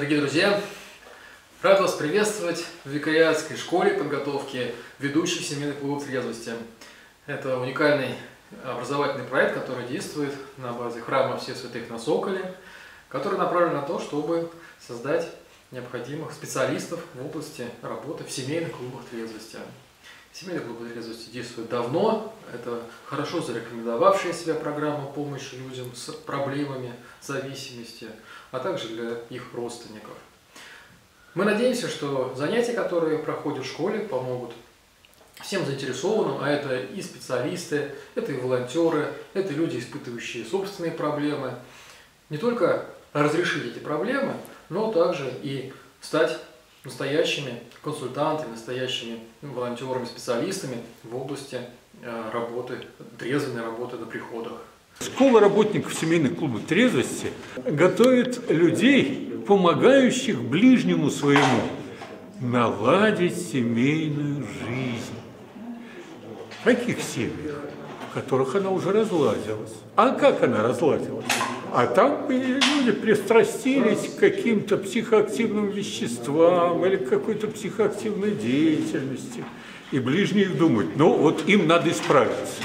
Дорогие друзья, рад вас приветствовать в Викариатской школе подготовки ведущих семейных клубов трезвости. Это уникальный образовательный проект, который действует на базе храма Всех Святых на Соколе, который направлен на то, чтобы создать необходимых специалистов в области работы в семейных клубах трезвости. Семейные клубы трезвости действуют давно. Это хорошо зарекомендовавшая себя программа помощи людям с проблемами зависимости, а также для их родственников. Мы надеемся, что занятия, которые проходят в школе, помогут всем заинтересованным, а это и специалисты, это и волонтеры, это люди, испытывающие собственные проблемы, не только разрешить эти проблемы, но также и стать настоящими консультантами, настоящими волонтерами, специалистами в области э, работы, трезвенной работы на приходах. Школа работников семейных клубов трезвости готовит людей, помогающих ближнему своему наладить семейную жизнь. В каких семьях? В которых она уже разладилась. А как она разладилась? А там люди пристрастились к каким-то психоактивным веществам или к какой-то психоактивной деятельности. И ближние думают, ну вот им надо исправиться,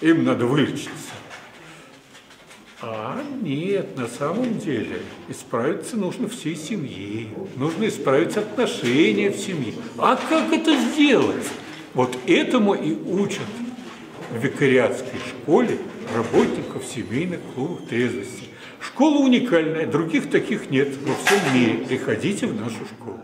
им надо вылечиться. А нет, на самом деле исправиться нужно всей семье, нужно исправить отношения в семье. А как это сделать? Вот этому и учат в викариатской школе работников семейных клубов трезвости. Школа уникальная, других таких нет во всем мире. Приходите в нашу школу.